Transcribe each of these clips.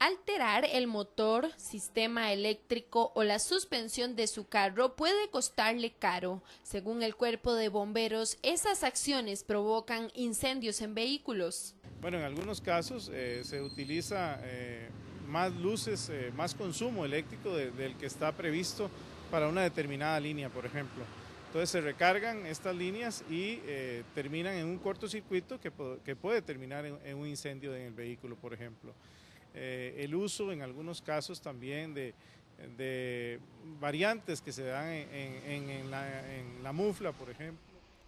Alterar el motor, sistema eléctrico o la suspensión de su carro puede costarle caro. Según el cuerpo de bomberos, esas acciones provocan incendios en vehículos. Bueno, en algunos casos eh, se utiliza eh, más luces, eh, más consumo eléctrico del que está previsto para una determinada línea, por ejemplo. Entonces se recargan estas líneas y terminan en un cortocircuito que puede terminar en un incendio en el vehículo, por ejemplo. Eh, el uso en algunos casos también de, variantes que se dan en, la, mufla, por ejemplo.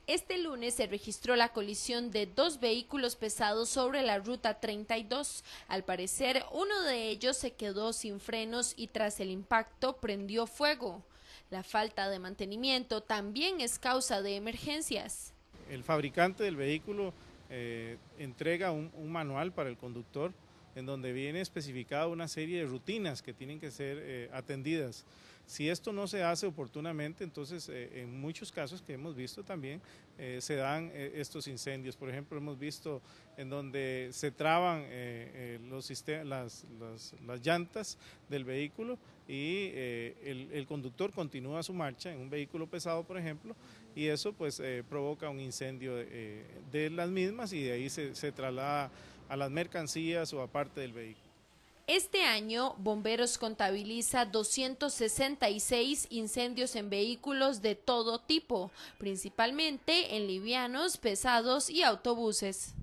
Este lunes se registró la colisión de dos vehículos pesados sobre la ruta 32. Al parecer, uno de ellos se quedó sin frenos y tras el impacto prendió fuego. La falta de mantenimiento también es causa de emergencias. El fabricante del vehículo eh, entrega un manual para el conductor en donde viene especificada una serie de rutinas que tienen que ser eh, atendidas. Si esto no se hace oportunamente, entonces eh, en muchos casos que hemos visto también eh, se dan estos incendios. Por ejemplo, hemos visto en donde se traban los las, las, llantas del vehículo y el, conductor continúa su marcha en un vehículo pesado, por ejemplo, y eso pues provoca un incendio de las mismas y de ahí se, se traslada a las mercancías o a parte del vehículo. Este año, Bomberos contabiliza 266 incendios en vehículos de todo tipo, principalmente en livianos, pesados y autobuses.